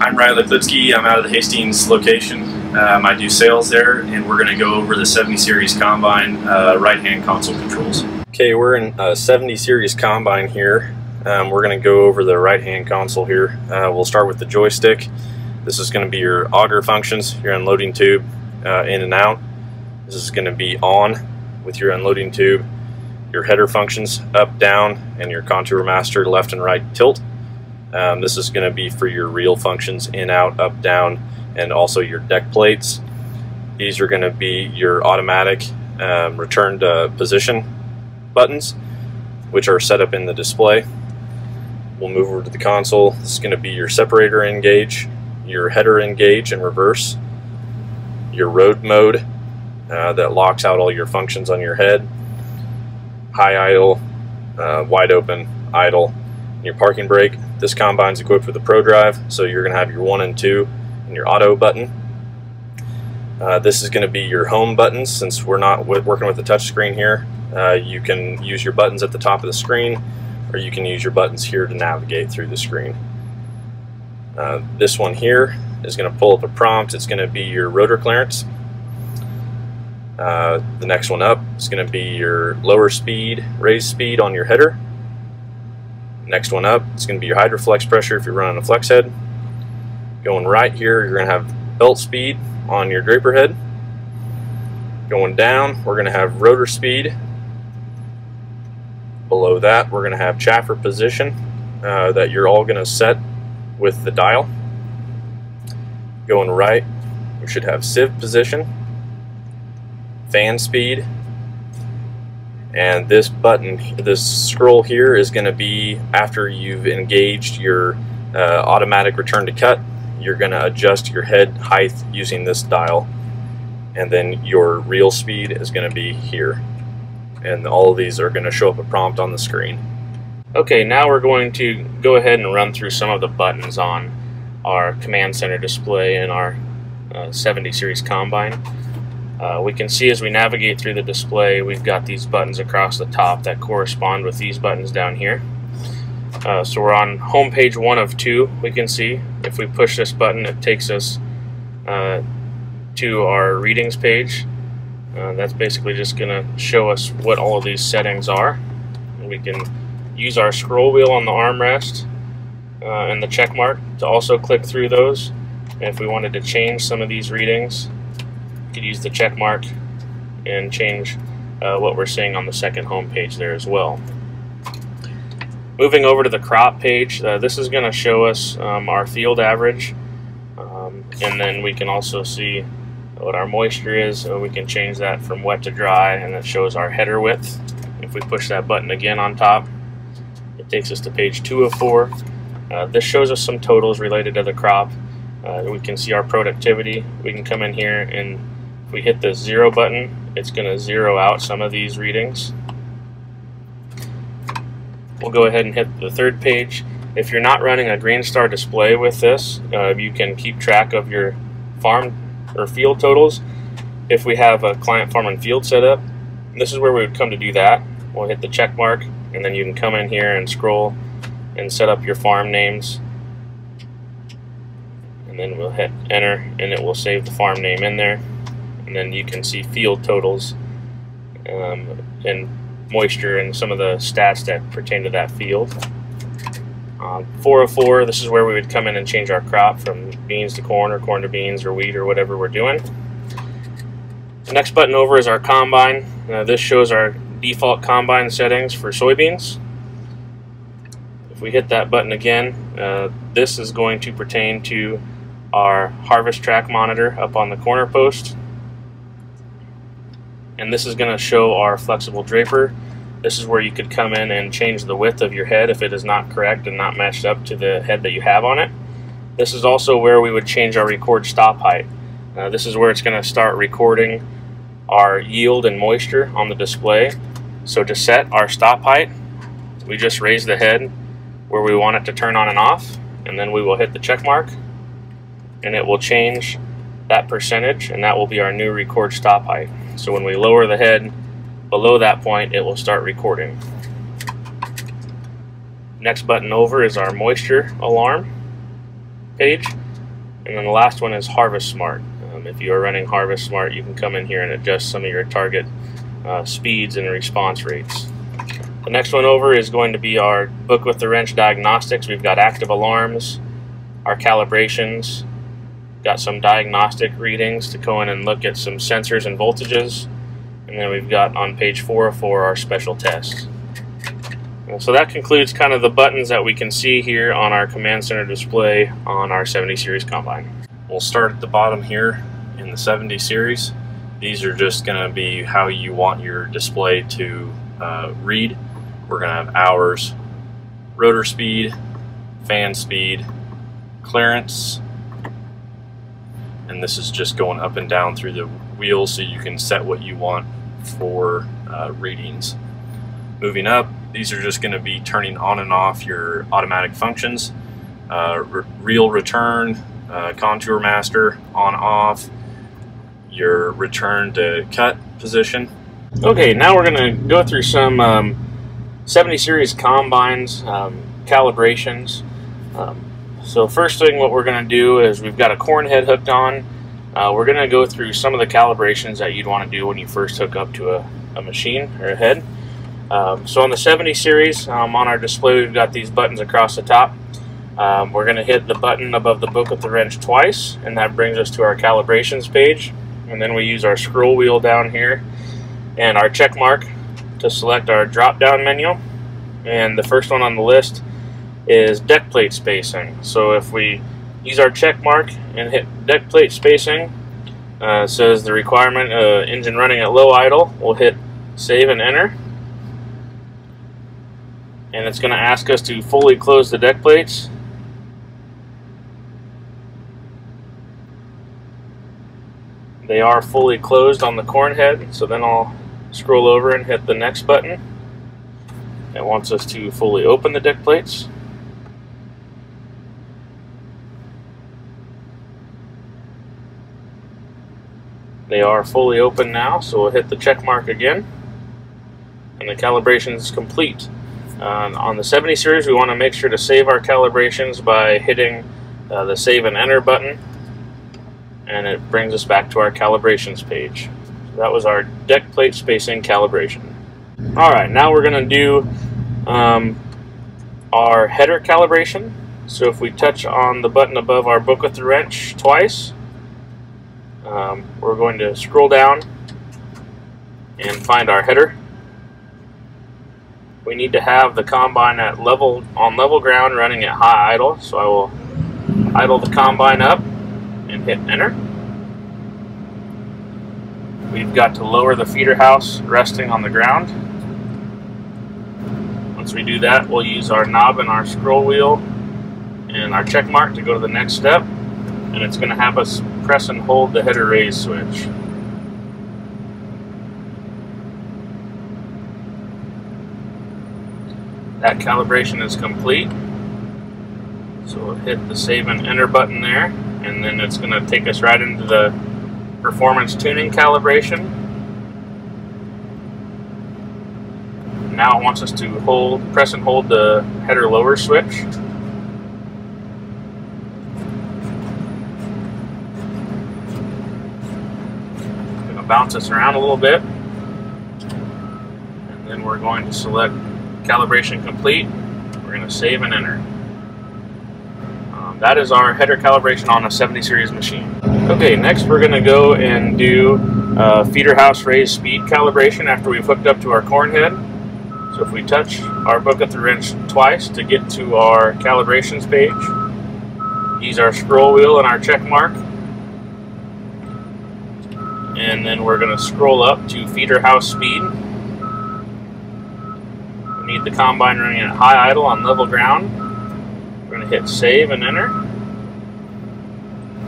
I'm Riley Lipitsky. I'm out of the Hastings location. Um, I do sales there, and we're going to go over the 70 Series Combine uh, right-hand console controls. Okay, we're in a 70 Series Combine here. Um, we're going to go over the right-hand console here. Uh, we'll start with the joystick. This is going to be your auger functions, your unloading tube uh, in and out. This is going to be on with your unloading tube, your header functions up, down, and your contour master left and right tilt. Um, this is going to be for your reel functions in, out, up, down, and also your deck plates. These are going to be your automatic um, return to position buttons, which are set up in the display. We'll move over to the console. This is going to be your separator engage, your header engage and reverse, your road mode uh, that locks out all your functions on your head, high idle, uh, wide open, idle, your parking brake. This combine's equipped with a ProDrive, so you're going to have your 1 and 2 and your auto button. Uh, this is going to be your home buttons since we're not working with the touch screen here. Uh, you can use your buttons at the top of the screen or you can use your buttons here to navigate through the screen. Uh, this one here is going to pull up a prompt. It's going to be your rotor clearance. Uh, the next one up is going to be your lower speed, raised speed on your header. Next one up it's going to be your HydraFlex pressure if you're running a flex head. Going right here, you're going to have belt speed on your draper head. Going down, we're going to have rotor speed. Below that, we're going to have chaffer position uh, that you're all going to set with the dial. Going right, we should have sieve position, fan speed, and this button, this scroll here is going to be after you've engaged your uh, automatic return to cut. You're going to adjust your head height using this dial. And then your reel speed is going to be here. And all of these are going to show up a prompt on the screen. Okay, now we're going to go ahead and run through some of the buttons on our command center display in our uh, 70 series combine. Uh, we can see as we navigate through the display, we've got these buttons across the top that correspond with these buttons down here. Uh, so we're on home page one of two, we can see. If we push this button, it takes us uh, to our readings page. Uh, that's basically just going to show us what all of these settings are. We can use our scroll wheel on the armrest uh, and the check mark to also click through those. And if we wanted to change some of these readings, could use the check mark and change uh, what we're seeing on the second home page there as well. Moving over to the crop page, uh, this is going to show us um, our field average um, and then we can also see what our moisture is. So we can change that from wet to dry and it shows our header width. If we push that button again on top, it takes us to page 2 of 4. Uh, this shows us some totals related to the crop. Uh, we can see our productivity. We can come in here and if we hit the zero button, it's going to zero out some of these readings. We'll go ahead and hit the third page. If you're not running a Greenstar display with this, uh, you can keep track of your farm or field totals. If we have a client farm and field set up, this is where we would come to do that. We'll hit the check mark and then you can come in here and scroll and set up your farm names and then we'll hit enter and it will save the farm name in there and then you can see field totals um, and moisture and some of the stats that pertain to that field. Um, 404, this is where we would come in and change our crop from beans to corn or corn to beans or wheat or whatever we're doing. The next button over is our combine. This shows our default combine settings for soybeans. If we hit that button again, uh, this is going to pertain to our harvest track monitor up on the corner post and this is going to show our flexible draper. This is where you could come in and change the width of your head if it is not correct and not matched up to the head that you have on it. This is also where we would change our record stop height. Uh, this is where it's going to start recording our yield and moisture on the display. So to set our stop height, we just raise the head where we want it to turn on and off, and then we will hit the check mark, and it will change that percentage, and that will be our new record stop height. So when we lower the head below that point, it will start recording. Next button over is our moisture alarm page. And then the last one is Harvest Smart. Um, if you are running Harvest Smart, you can come in here and adjust some of your target uh, speeds and response rates. The next one over is going to be our book with the wrench diagnostics. We've got active alarms, our calibrations, got some diagnostic readings to go in and look at some sensors and voltages, and then we've got on page 404 our special tests. So that concludes kind of the buttons that we can see here on our command center display on our 70 series combine. We'll start at the bottom here in the 70 series. These are just going to be how you want your display to uh, read. We're going to have hours, rotor speed, fan speed, clearance, and this is just going up and down through the wheels so you can set what you want for uh, readings. Moving up, these are just going to be turning on and off your automatic functions. Uh, re reel return, uh, contour master, on off, your return to cut position. Okay, now we're going to go through some um, 70 series combines, um, calibrations. Um, so first thing what we're going to do is we've got a corn head hooked on. Uh, we're going to go through some of the calibrations that you'd want to do when you first hook up to a, a machine or a head. Um, so on the 70 series, um, on our display we've got these buttons across the top. Um, we're going to hit the button above the book with the wrench twice and that brings us to our calibrations page. And then we use our scroll wheel down here and our check mark to select our drop down menu and the first one on the list is deck plate spacing so if we use our check mark and hit deck plate spacing uh, says the requirement uh, engine running at low idle we'll hit save and enter and it's going to ask us to fully close the deck plates they are fully closed on the corn head so then I'll scroll over and hit the next button. It wants us to fully open the deck plates. They are fully open now, so we'll hit the check mark again. And the calibration is complete. Uh, on the 70 series, we want to make sure to save our calibrations by hitting uh, the Save and Enter button. And it brings us back to our calibrations page. That was our deck plate spacing calibration. Alright, now we're going to do um, our header calibration. So if we touch on the button above our book with the wrench twice, um, we're going to scroll down and find our header. We need to have the combine at level on level ground running at high idle. So I will idle the combine up and hit enter. We've got to lower the feeder house resting on the ground. Once we do that, we'll use our knob and our scroll wheel and our check mark to go to the next step. And it's going to have us press and hold the header raise switch. That calibration is complete. So we'll hit the save and enter button there, and then it's going to take us right into the performance tuning calibration. Now it wants us to hold, press and hold the header lower switch. Bounce us around a little bit. And then we're going to select calibration complete. We're going to save and enter. Um, that is our header calibration on a 70 series machine. Okay, next we're going to go and do uh, feeder house raised speed calibration after we've hooked up to our corn head. So if we touch our book at the wrench twice to get to our calibrations page, use our scroll wheel and our check mark, and then we're going to scroll up to feeder house speed. We need the combine running at high idle on level ground. We're going to hit save and enter.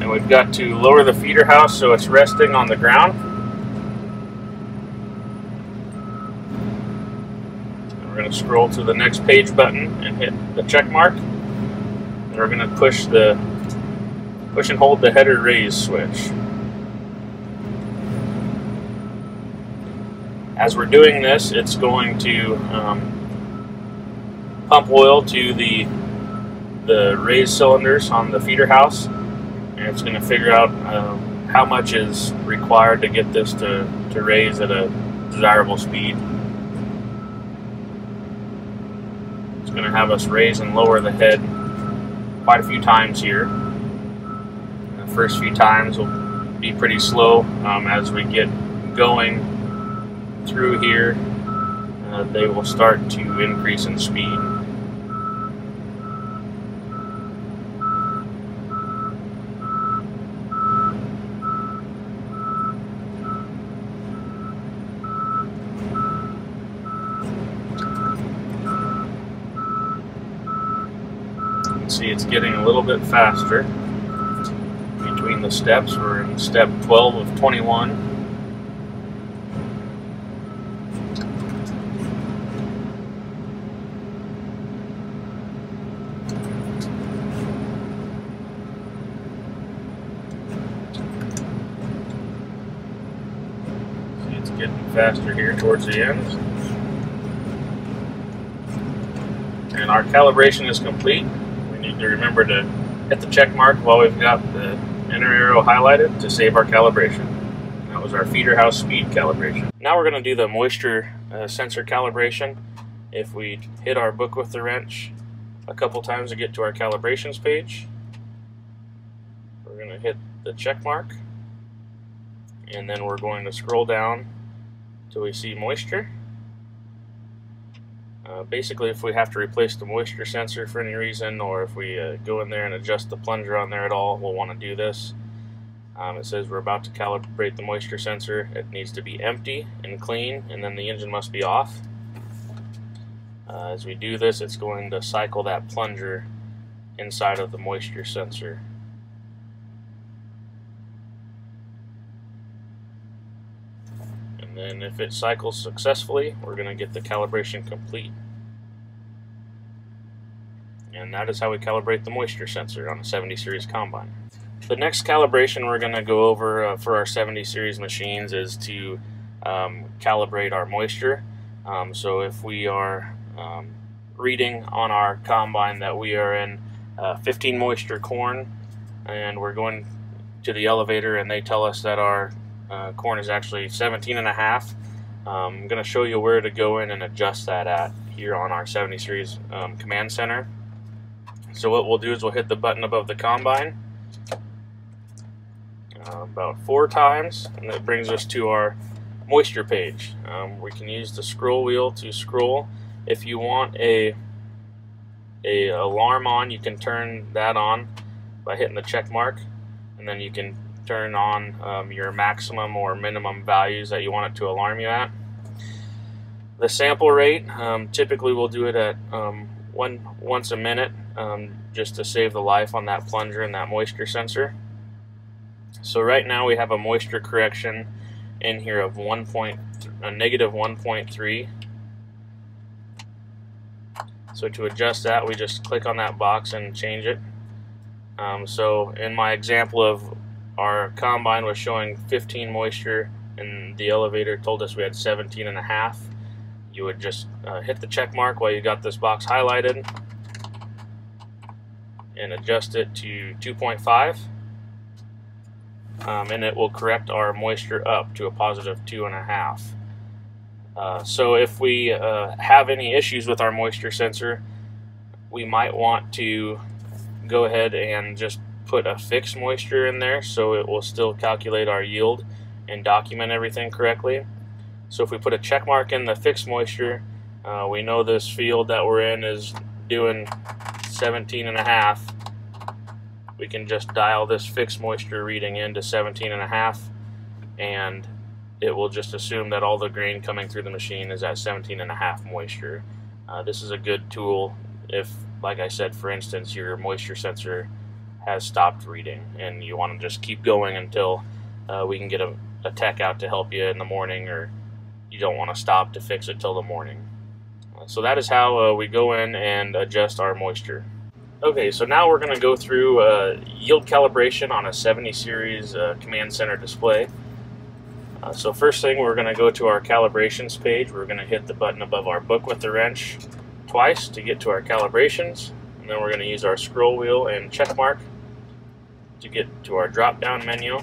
And we've got to lower the feeder house so it's resting on the ground. We're going to scroll to the next page button and hit the check mark. And we're going to push the push and hold the header raise switch. As we're doing this, it's going to um, pump oil to the the raised cylinders on the feeder house and it's going to figure out um, how much is required to get this to, to raise at a desirable speed. It's going to have us raise and lower the head quite a few times here. The first few times will be pretty slow um, as we get going through here. Uh, they will start to increase in speed. see it's getting a little bit faster between the steps. We're in step 12 of 21. See, it's getting faster here towards the end. And our calibration is complete We need to remember to hit the check mark while we've got the inner arrow highlighted to save our calibration. That was our feeder house speed calibration. Now we're going to do the moisture uh, sensor calibration. If we hit our book with the wrench a couple times to get to our calibrations page, we're going to hit the check mark and then we're going to scroll down till we see moisture. Uh, basically, if we have to replace the moisture sensor for any reason, or if we uh, go in there and adjust the plunger on there at all, we'll want to do this. Um, it says we're about to calibrate the moisture sensor. It needs to be empty and clean, and then the engine must be off. Uh, as we do this, it's going to cycle that plunger inside of the moisture sensor. And if it cycles successfully, we're going to get the calibration complete. And that is how we calibrate the moisture sensor on a 70 series combine. The next calibration we're going to go over uh, for our 70 series machines is to um, calibrate our moisture. Um, so if we are um, reading on our combine that we are in uh, 15 moisture corn and we're going to the elevator and they tell us that our uh, corn is actually 17 and a half. Um, I'm going to show you where to go in and adjust that at here on our 70 series um, command center. So what we'll do is we'll hit the button above the combine uh, about four times and that brings us to our moisture page. Um, we can use the scroll wheel to scroll. If you want a a alarm on, you can turn that on by hitting the check mark and then you can turn on um, your maximum or minimum values that you want it to alarm you at. The sample rate, um, typically we'll do it at um, one once a minute um, just to save the life on that plunger and that moisture sensor. So right now we have a moisture correction in here of 1 point, a negative 1.3. So to adjust that, we just click on that box and change it. Um, so in my example of our combine was showing 15 moisture and the elevator told us we had 17 and a half. You would just uh, hit the check mark while you got this box highlighted and adjust it to 2.5 um, and it will correct our moisture up to a positive two and a half. Uh, so if we uh, have any issues with our moisture sensor we might want to go ahead and just put a fixed moisture in there so it will still calculate our yield and document everything correctly. So if we put a check mark in the fixed moisture, uh, we know this field that we're in is doing 17 and a half. We can just dial this fixed moisture reading into 17 and a half and it will just assume that all the grain coming through the machine is at 17 and a half moisture. Uh, this is a good tool if, like I said, for instance, your moisture sensor has stopped reading and you want to just keep going until uh, we can get a, a, tech out to help you in the morning or you don't want to stop to fix it till the morning. So that is how uh, we go in and adjust our moisture. Okay, so now we're going to go through uh, yield calibration on a 70 series uh, command center display. Uh, so first thing, we're going to go to our calibrations page. We're going to hit the button above our book with the wrench twice to get to our calibrations. And then we're going to use our scroll wheel and check mark to get to our drop down menu.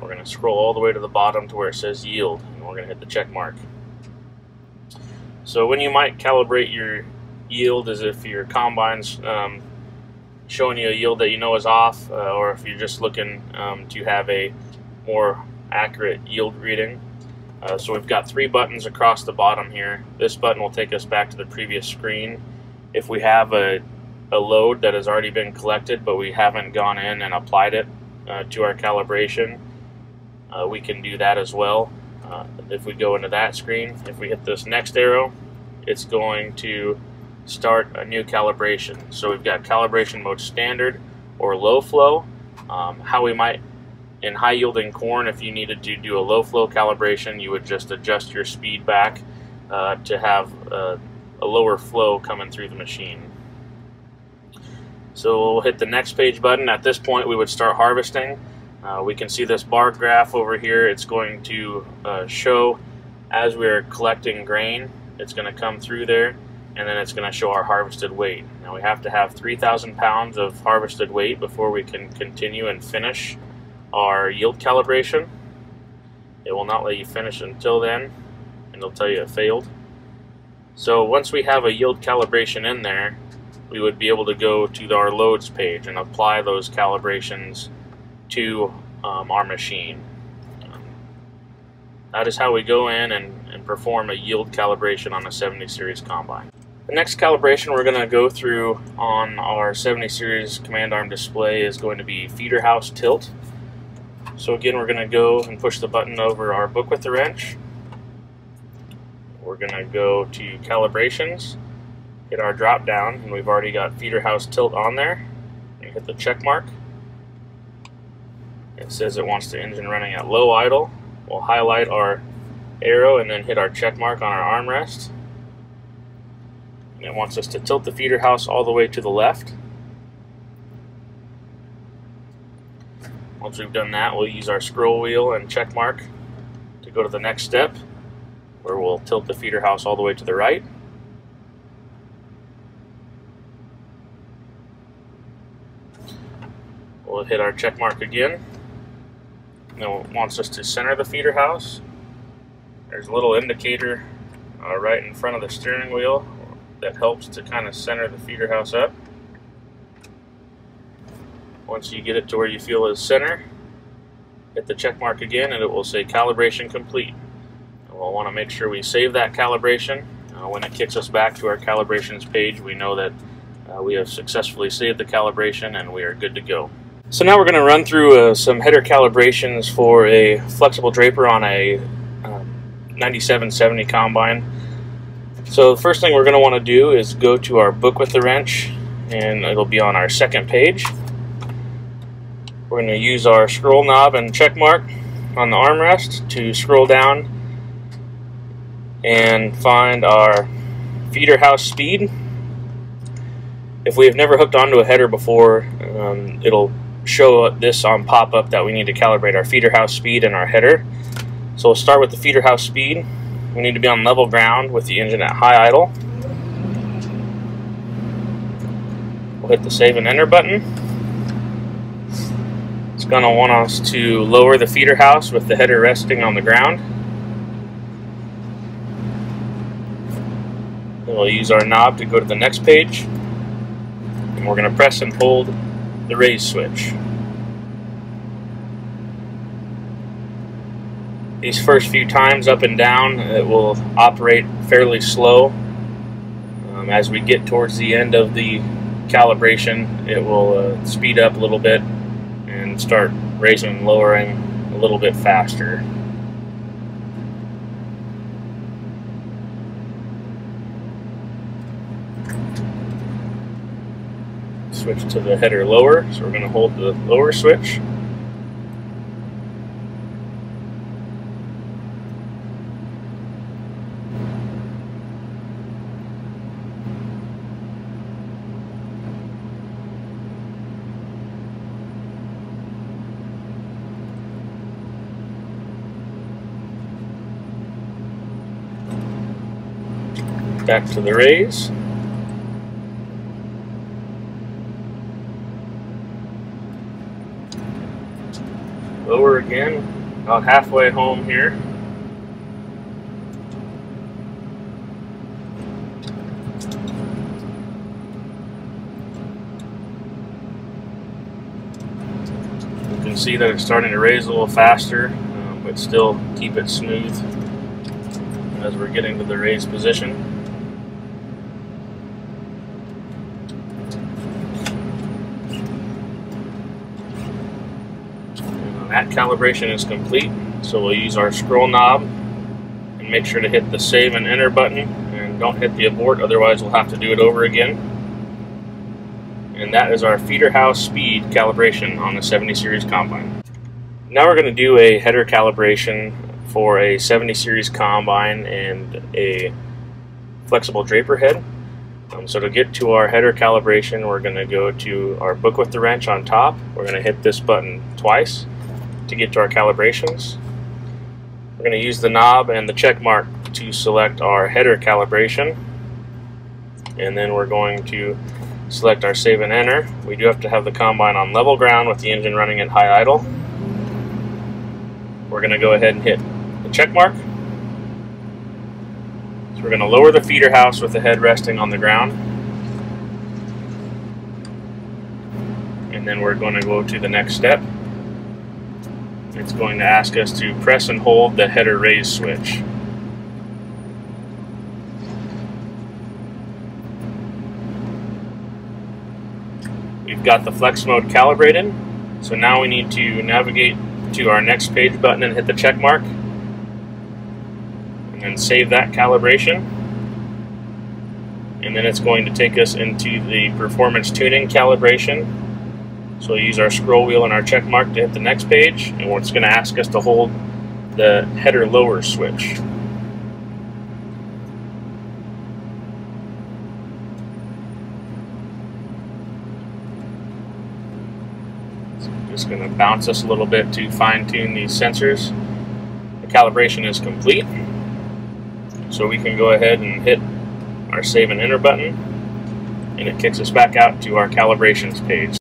We're going to scroll all the way to the bottom to where it says yield and we're going to hit the check mark. So when you might calibrate your yield is if your combine's um, showing you a yield that you know is off uh, or if you're just looking um, to have a more accurate yield reading. Uh, so we've got three buttons across the bottom here. This button will take us back to the previous screen. If we have a, a load that has already been collected but we haven't gone in and applied it uh, to our calibration, uh, we can do that as well. Uh, if we go into that screen, if we hit this next arrow, it's going to start a new calibration. So we've got calibration mode standard or low flow. Um, how we might in high yielding corn, if you needed to do a low flow calibration, you would just adjust your speed back uh, to have uh, a lower flow coming through the machine. So we'll hit the next page button. At this point, we would start harvesting. Uh, we can see this bar graph over here. It's going to uh, show as we're collecting grain. It's going to come through there, and then it's going to show our harvested weight. Now we have to have 3,000 pounds of harvested weight before we can continue and finish our yield calibration. It will not let you finish until then, and it'll tell you it failed. So once we have a yield calibration in there, we would be able to go to our loads page and apply those calibrations to um, our machine. Um, that is how we go in and, and perform a yield calibration on a 70 series combine. The next calibration we're going to go through on our 70 series command arm display is going to be feeder house tilt. So again, we're going to go and push the button over our book with the wrench. We're going to go to calibrations, hit our drop down, and we've already got feeder house tilt on there. You hit the check mark. It says it wants the engine running at low idle. We'll highlight our arrow and then hit our check mark on our armrest. And it wants us to tilt the feeder house all the way to the left. Once we've done that, we'll use our scroll wheel and check mark to go to the next step, where we'll tilt the feeder house all the way to the right. We'll hit our check mark again. It wants us to center the feeder house. There's a little indicator uh, right in front of the steering wheel that helps to kind of center the feeder house up. Once you get it to where you feel is center, hit the check mark again and it will say calibration complete. And we'll want to make sure we save that calibration. Uh, when it kicks us back to our calibrations page, we know that uh, we have successfully saved the calibration and we are good to go. So now we're going to run through uh, some header calibrations for a flexible draper on a um, 9770 combine. So the first thing we're going to want to do is go to our book with the wrench and it'll be on our second page. We're going to use our scroll knob and check mark on the armrest to scroll down and find our feeder house speed. If we have never hooked onto a header before, um, it'll show this on pop-up that we need to calibrate our feeder house speed and our header. So we'll start with the feeder house speed. We need to be on level ground with the engine at high idle. We'll hit the save and enter button. It's going to want us to lower the feeder house with the header resting on the ground. Then we'll use our knob to go to the next page. And we're going to press and hold the raise switch. These first few times up and down, it will operate fairly slow. Um, as we get towards the end of the calibration, it will uh, speed up a little bit and start raising and lowering a little bit faster. Switch to the header lower, so we're going to hold the lower switch. back to the raise. lower again, about halfway home here. You can see that it's starting to raise a little faster, um, but still keep it smooth as we're getting to the raised position. That calibration is complete. So we'll use our scroll knob and make sure to hit the save and enter button and don't hit the abort, otherwise we'll have to do it over again. And that is our feeder house speed calibration on the 70 series combine. Now we're going to do a header calibration for a 70 series combine and a flexible draper head. Um, so to get to our header calibration, we're going to go to our book with the wrench on top. We're going to hit this button twice to get to our calibrations. We're going to use the knob and the check mark to select our header calibration. And then we're going to select our save and enter. We do have to have the combine on level ground with the engine running at high idle. We're going to go ahead and hit the check mark. So we're going to lower the feeder house with the head resting on the ground. And then we're going to go to the next step it's going to ask us to press and hold the header raise switch. We've got the flex mode calibrated, so now we need to navigate to our next page button and hit the check mark, and then save that calibration. And then it's going to take us into the performance tuning calibration so we'll use our scroll wheel and our check mark to hit the next page, and it's going to ask us to hold the header lower switch. Just going to bounce us a little bit to fine tune these sensors. The calibration is complete, so we can go ahead and hit our save and enter button, and it kicks us back out to our calibrations page.